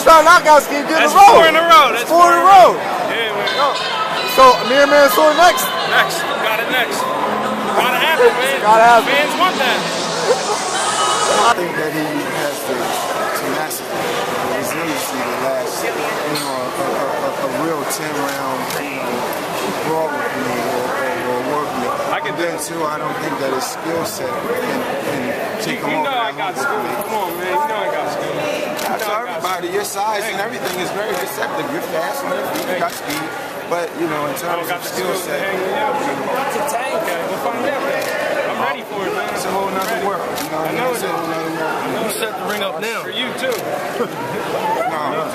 star knockout scheme did That's in a row. four in a row. That's four in a row. Yeah, man. So Amir Mansour next. Next. Got it next. Gotta happen, man. Gotta happen. Fans want that. I think that he has the tenacity, the resiliency to last, you know, a, a, a, a real 10 round, you know, brawl with me or, or, or work me. I can then too, I don't think that his skill set can, can take You, him you off know I got humble skill. with me. Come on, man. You know I got skill. You know I To everybody, your size and everything is very deceptive. You're fast on your feet, you got speed, but you know, in terms got of skill skills to set, hang me out. It's a tank. Okay, we'll find out. I'm ready for it, man. it's a whole nother world. You know what I I know It's it a whole nother world. You set the ring up now. For you too. No.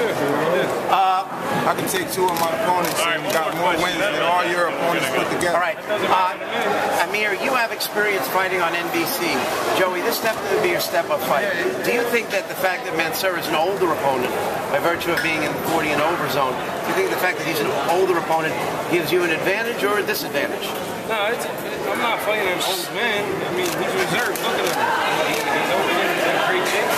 Uh, I can take two of my opponents and got more wins than all your opponents put together. All right. Uh, Amir, you have experience fighting on NBC. Joey, this definitely be your step-up fight. Do you think that the fact that Mansour is an older opponent, by virtue of being in the 40 and over zone, do you think the fact that he's an older opponent gives you an advantage or a disadvantage? No, it's, I'm not fighting an old man. I mean, he's reserved. Look at him. He, he's older than in great shape.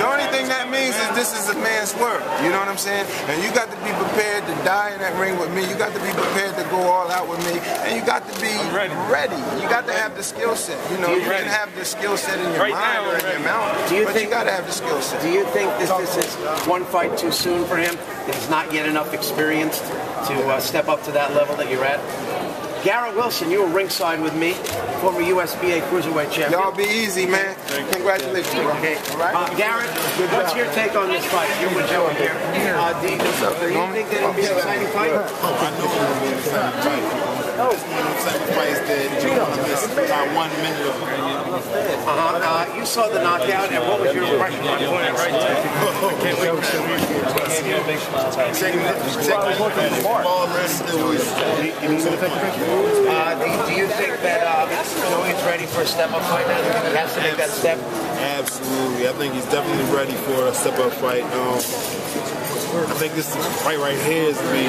The only thing that means is this is a man's work. You know what I'm saying? And you got to be prepared to die in that ring with me. You got to be prepared to go all out with me. And you got to be ready. You got to have the skill set. You know, You you, can have the skill set in your Right mind now, or in I'm your mouth. Do you but think- you got to have the skill set. Do you think this, this is one fight too soon for him? That he's not yet enough experienced to uh, step up to that level that you're at? Garrett Wilson, you were ringside with me, former USBA cruiserweight champion. Y'all be easy, man. Congratulations, bro. Okay. All right? Uh, Garrett, what's your take on this fight? You're with Joey here. Uh, do, you, do you think that it'll be an exciting fight? Oh, I know it will be an exciting fight. It's one of them sacrifices that you want to miss by one minute of Uh-huh. Uh, you saw the knockout, and what was your impression? I'm going right there. Can't wait to see Second, second, ball rest still is. Uh, do, do you think that uh, Joey's ready for a step-up fight now? Do you think he has to make that step? Absolutely. I think he's definitely ready for a step up fight. Um, I think this fight right here is to be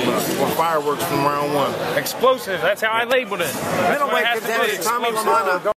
fireworks from round one. Explosive. That's how I labeled it. That's what it Middleweight has to be, contender Tommy explosive. LaManna